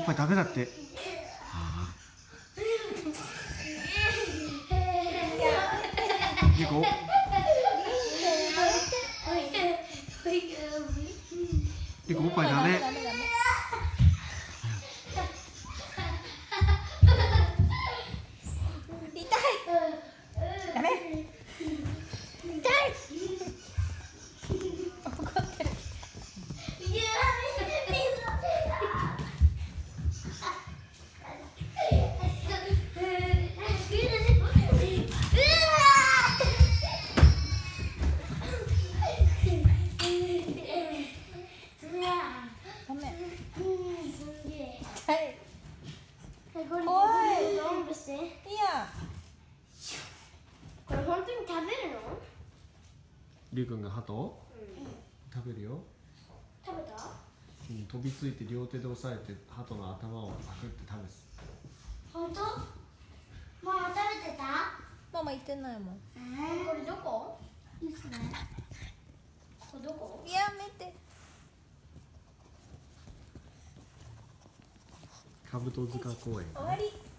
おっぱいダメだって。リコリコおっぱいダメ。おいおんぶしていや。これ本当に食べるの？リュウ君が鳩？を食べるよ、食べた？うん、飛びついて両手で押さえて鳩の頭をパクって食べす本当？ママ食べてた？ママ言ってないもん。これどこ？これどこ？やめてカブト塚公園終わり